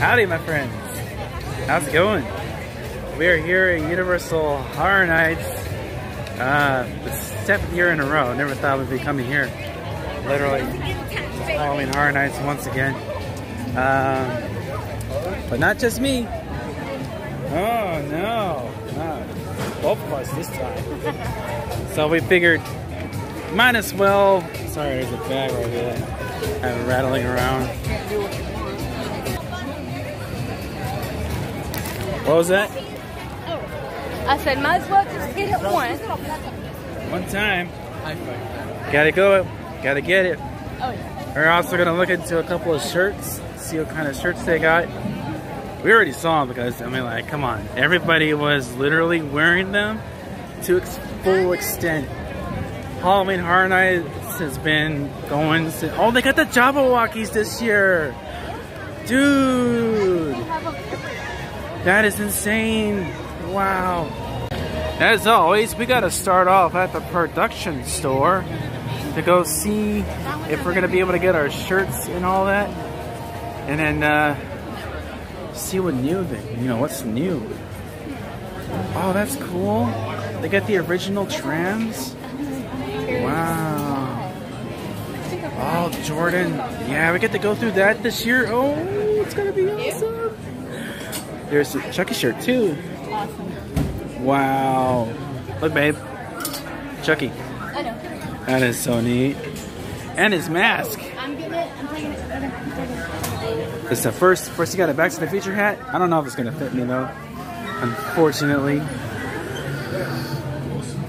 Howdy, my friends. How's it going? We are here at Universal Horror Nights. Uh, the seventh year in a row. Never thought we'd be coming here. Literally, Halloween Horror Nights once again. Um, but not just me. Oh no, no. Both of us this time. so we figured, might as well. Sorry, there's a bag right here. It rattling around. What was that? I said, might as well just hit it once. One time. Gotta go. Gotta get it. Oh, yeah. We're also gonna look into a couple of shirts, see what kind of shirts they got. We already saw them because I mean, like, come on, everybody was literally wearing them to its full extent. Halloween Horror Nights has been going. Since, oh, they got the Jabberwockies this year, dude. That is insane. Wow. As always, we gotta start off at the production store to go see if we're gonna be able to get our shirts and all that. And then uh, see what new they, you know, what's new. Oh, that's cool. They got the original trams. Wow. Oh, Jordan. Yeah, we get to go through that this year. Oh, it's gonna be awesome. There's a Chucky shirt too. Awesome. Wow. Look, babe. Chucky. I know. That is so neat. And his mask. I'm getting it. I'm taking it. Okay, I'm taking. It's the first, first you got a Back to the Future hat. I don't know if it's gonna fit me though. Unfortunately.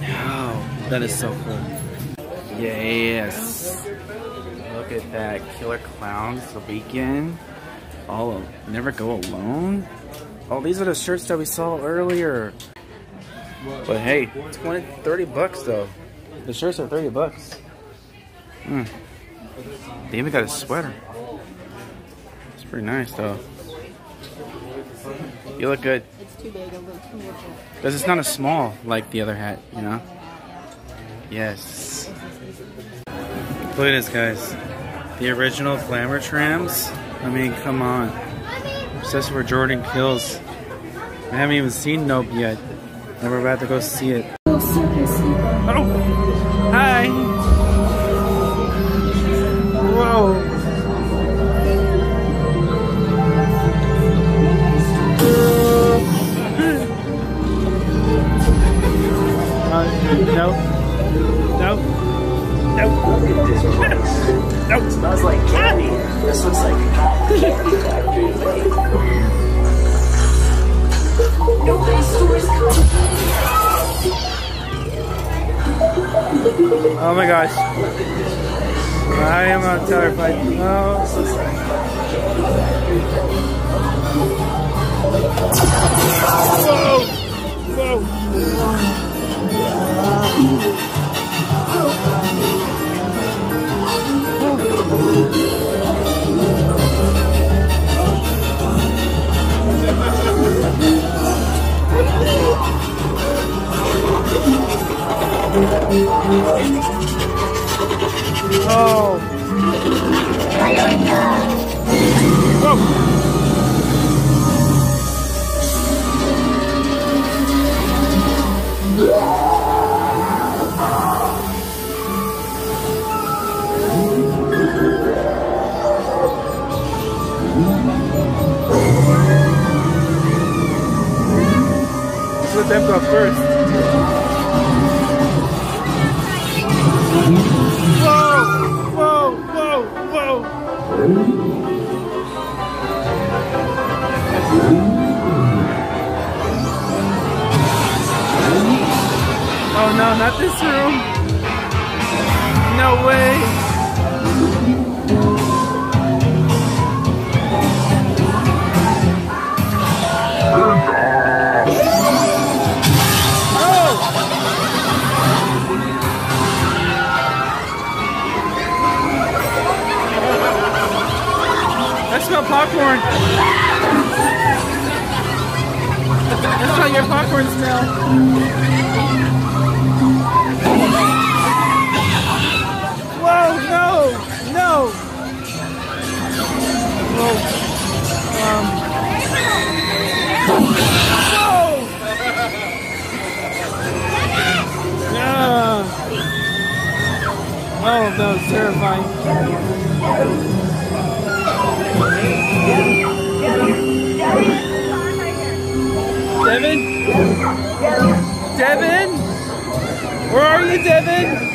Oh, that is so cool. Yes. Look at that. Killer Klowns, the Weeknd. All Never Go Alone. Oh, these are the shirts that we saw earlier. But hey, 20, 30 bucks though. The shirts are 30 bucks. Hmm. They even got a sweater. It's pretty nice though. You look good. It's too big. A little too much. Because it's not a small like the other hat, you know? Yes. Look at this, guys. The original Glamour Trams. I mean, come on. It's with Jordan kills. I haven't even seen Nope yet. And we're about to go see it. Oh! Hi! Whoa! Uh, no. No. No. no. Smells like candy. This looks like candy Oh my gosh. I am uh, terrified. No. Whoa! Whoa! Oh! Whoa! Let them go first. No, not this room. No way. Oh! Smell popcorn. That's how your popcorn smell. Whoa, no, no. No! Oh, that was terrifying. Devin? Devin? Where are you, Devin?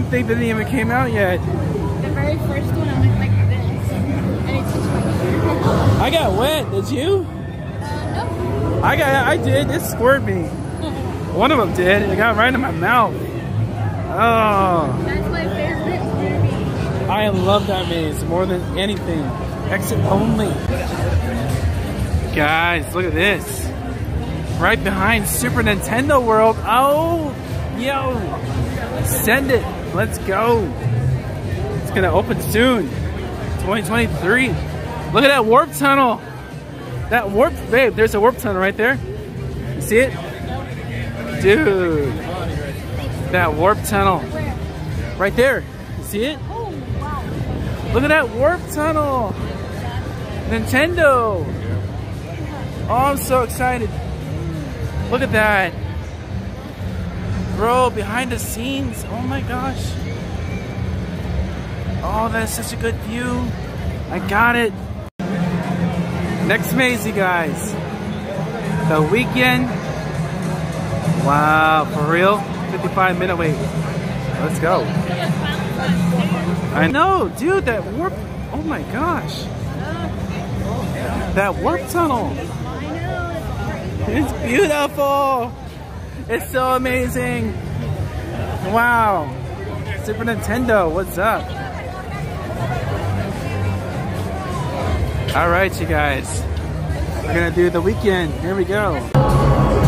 One thing didn't even came out yet. The very first one, I went like this. And it touched my ear. I got wet. Did you? Uh, no. I got. I did. It squirted me. One of them did. It got right in my mouth. Oh, That's my favorite movie. I love that maze more than anything. Exit only. Guys, look at this. Right behind Super Nintendo World. Oh, yo. Send it. Let's go. It's gonna open soon. 2023. Look at that warp tunnel. That warp, babe, there's a warp tunnel right there. You see it? Dude. That warp tunnel. Right there. You see it? Look at that warp tunnel. Nintendo. Oh, I'm so excited. Look at that. Bro, behind the scenes. Oh my gosh. Oh, that's such a good view. I got it. Next maze, you guys. The Weeknd. Wow, for real? 55 minute wait. Let's go. I know, dude, that warp. Oh my gosh. That warp tunnel. It's beautiful. It's so amazing. Wow. Super Nintendo, what's up? All right, you guys. We're gonna do the Weeknd. Here we go.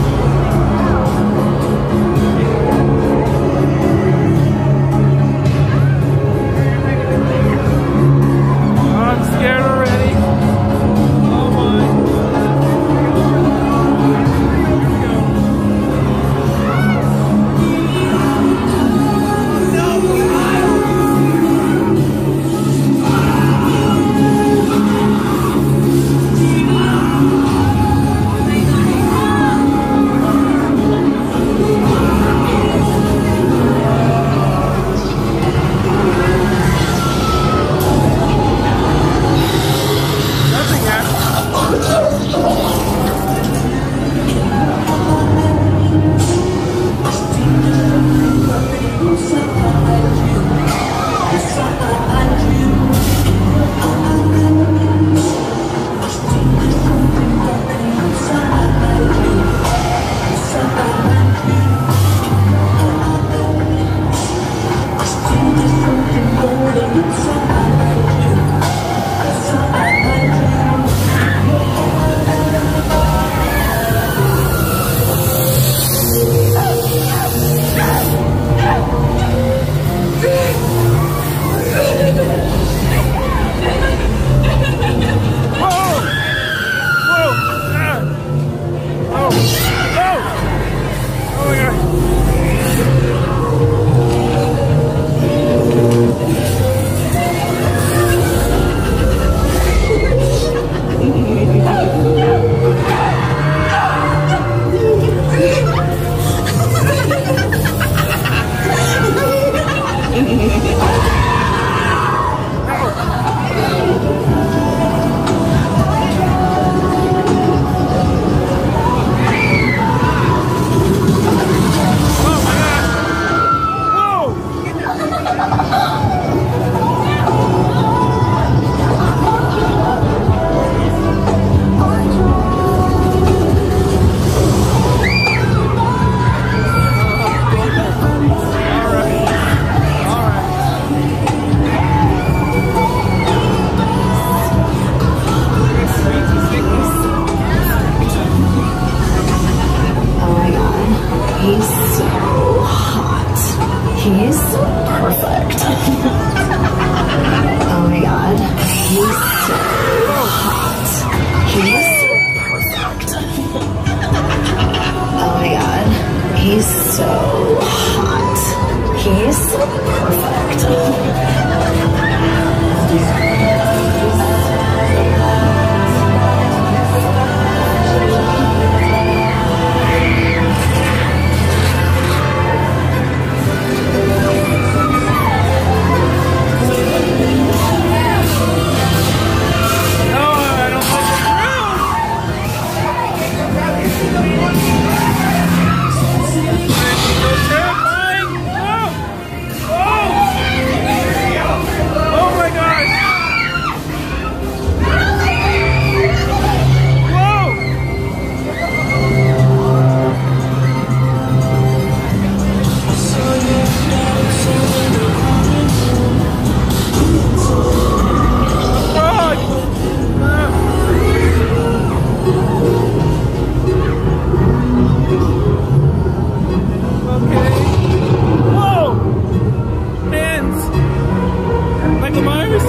Michael Myers?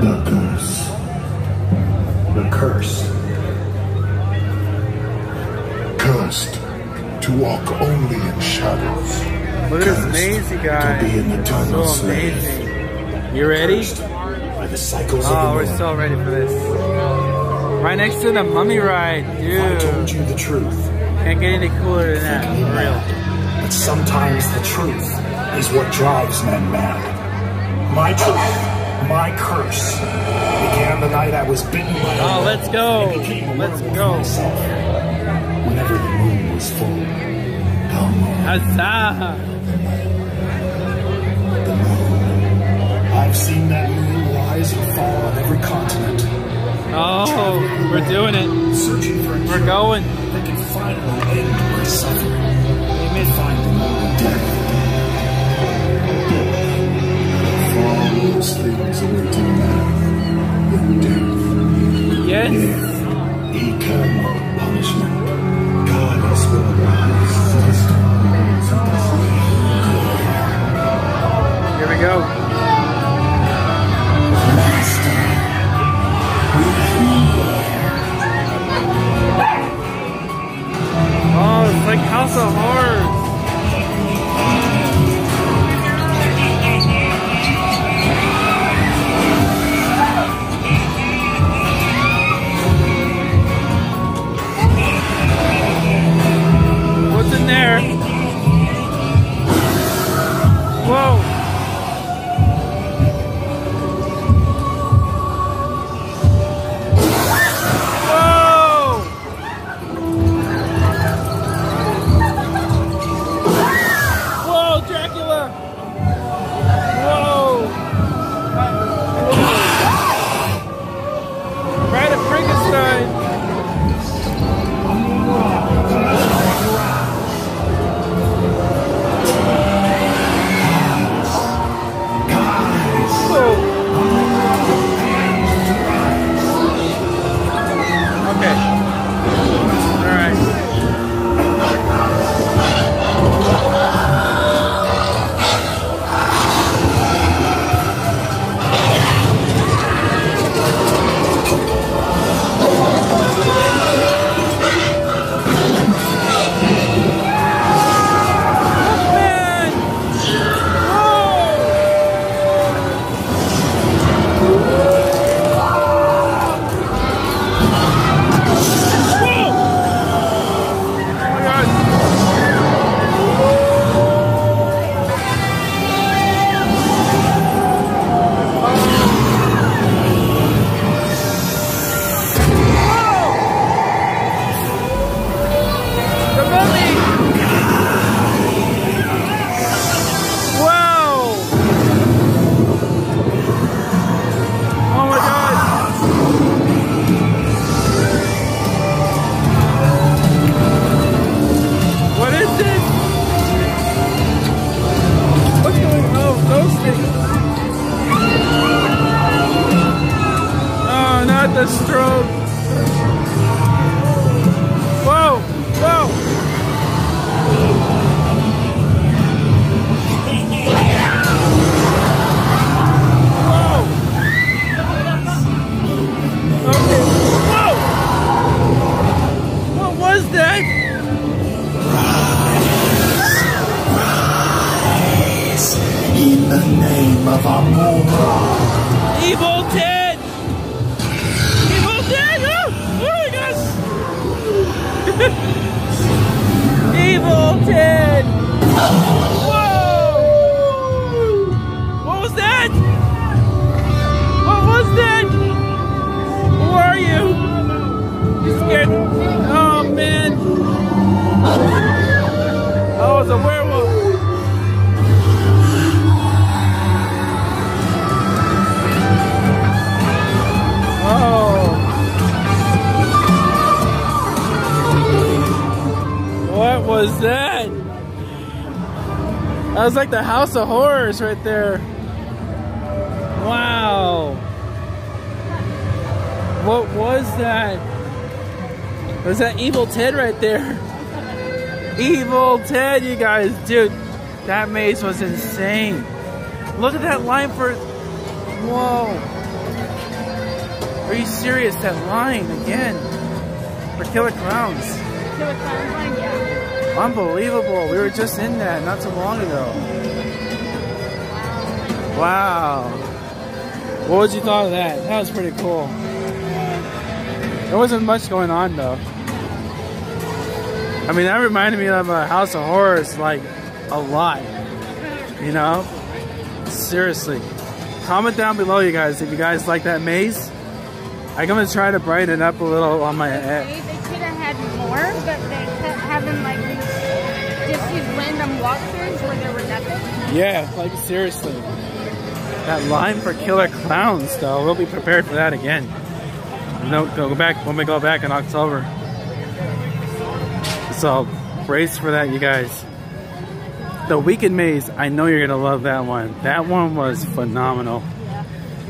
The curse. The curse. Cursed to walk only in shadows. Look at this maze, you guys. To be an eternal So slave. amazing. You ready? By the cycles Oh, of we're the so ready for this. Right next to the mummy ride, dude. I told you the truth. Can't get any cooler than that, for real. But sometimes the truth is what drives men mad. My truth, my curse, began the night I was bitten by a Oh, let's go. and became a Let's go. myself. Whenever the moon was full, Huzzah! the moon. I've seen that moon rise and fall on every continent, Oh, we're doing it. searching for a We're going. that can finally end my suffering. Finding death. Worse things awaiting man than death. Yes. Eternal punishment. Goddess will rise to the stars of the Here we go. Oh, it's like House of the name of Amura. Evil Ted! Evil Ted! Oh, oh my gosh! Evil Ted! Whoa! What was that? What was that? Who are you? You scared? Oh man! It's a was that? That was like the House of Horrors right there. Wow. What was that? Was that Evil Ted right there? Evil Ted, you guys. Dude, that maze was insane. Look at that line for... Whoa. Are you serious? That line again for Killer Klowns. Killer Klown Line. Unbelievable. We were just in that not too long ago. Wow. What would you thought of that? That was pretty cool. There wasn't much going on though. I mean, that reminded me of a House of Horrors like a lot. You know? Seriously. Comment down below, you guys, if you guys like that maze. I'm gonna try to brighten it up a little on my end. they could have had more, but they kept having like just these random walkthroughs where there were nothing. Yeah, like seriously. That line for Killer Klowns, though, we'll be prepared for that again. No, go back when we go back in October. So, brace for that, you guys. The Weeknd Maze, I know you're gonna love that one. That one was phenomenal,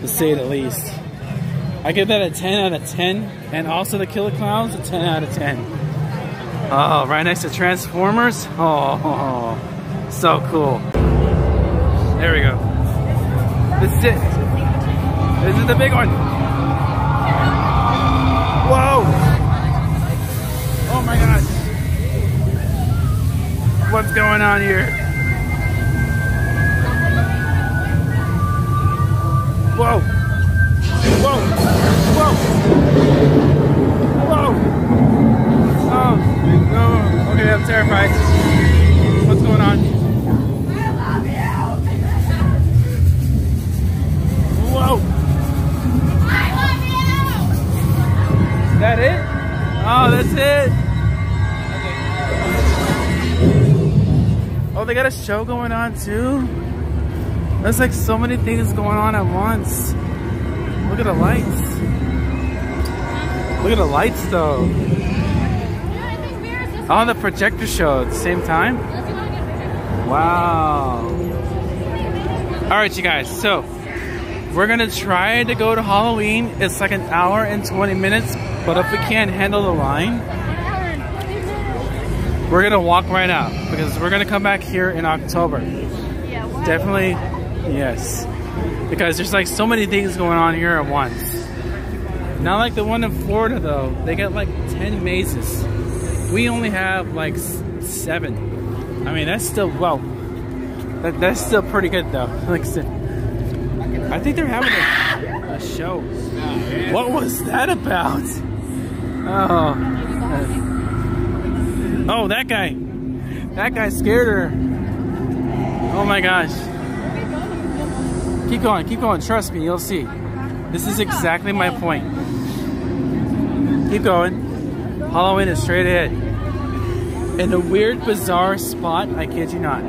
to say the least. I give that a 10 out of 10, and also the Killer Klowns a 10 out of 10. Oh, right next to Transformers. Oh, so cool. There we go. This is it. This is the big one. Whoa! Oh my gosh. What's going on here? Whoa! Whoa! Whoa! No. Okay, I'm terrified. What's going on? I love you! Whoa! I love you! Is that it? Oh, that's it. Oh, they got a show going on too. There's like so many things going on at once. Look at the lights. Look at the lights though. On the projector show at the same time. Wow. All right, you guys. So we're gonna try to go to Halloween. It's like an hour and 20 minutes, but if we can't handle the line, we're gonna walk right out because we're gonna come back here in October. Definitely, yes. Because there's like so many things going on here at once. Not like the one in Florida though. They got like 10 mazes. We only have like seven. I mean, that's still, well, that, that's still pretty good though. Like, I think they're having a, a show. What was that about? Oh. Oh, that guy. That guy scared her. Oh my gosh. Keep going, keep going. Trust me, you'll see. This is exactly my point. Keep going. Halloween is straight ahead. In a weird, bizarre spot, I kid you not.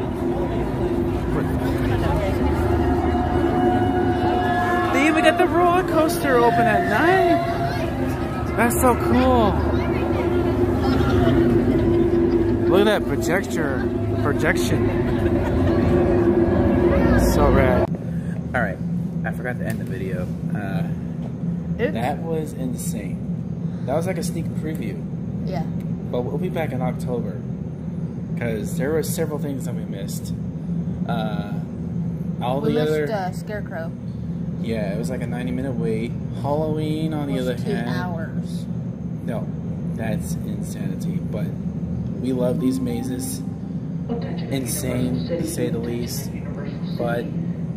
They even got the roller coaster open at night. That's so cool. Look at that projector, projection. So rad. All right, I forgot to end the video. Uh, that was insane. That was like a sneak preview. Yeah. But we'll be back in October because there were several things that we missed. Uh, all We the missed other, uh, Scarecrow. yeah, it was like a ninety-minute wait. Halloween, on the was other two hand, hours. no, that's insanity. But we love these mazes, insane to say the least. But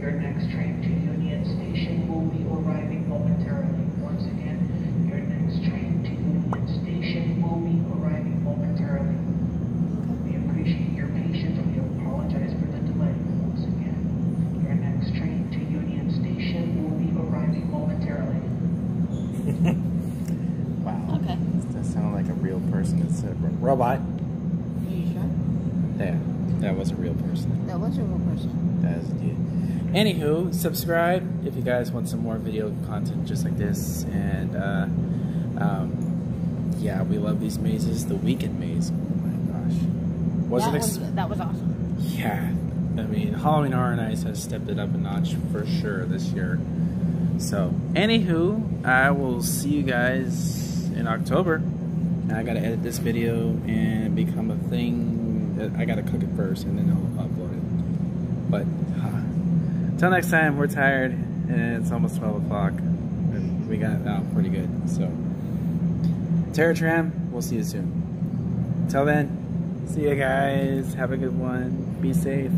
Your next train to Union Station will be arriving momentarily. Once again, your next train to Union Station will be arriving momentarily. We appreciate your patience. We apologize for the delay. Once again, your next train to Union Station will be arriving momentarily. Wow. Okay. That sounded like a real person that said robot. Are you sure? Yeah, that was a real person. That was a real person. That is indeed. Anywho, subscribe if you guys want some more video content just like this. And uh, um, yeah, we love these mazes. The Weeknd maze. Oh my gosh. Wasn't that, was, that was awesome. Yeah, I mean, Halloween Horror and Nights has stepped it up a notch for sure this year. So, anywho, I will see you guys in October. And I gotta edit this video and become a thing. I gotta cook it first and then I'll upload it. But, uh, till next time, we're tired and it's almost 12 o'clock. And we got out pretty good. So, Terror Tram, we'll see you soon. Till then, see you guys. Have a good one. Be safe.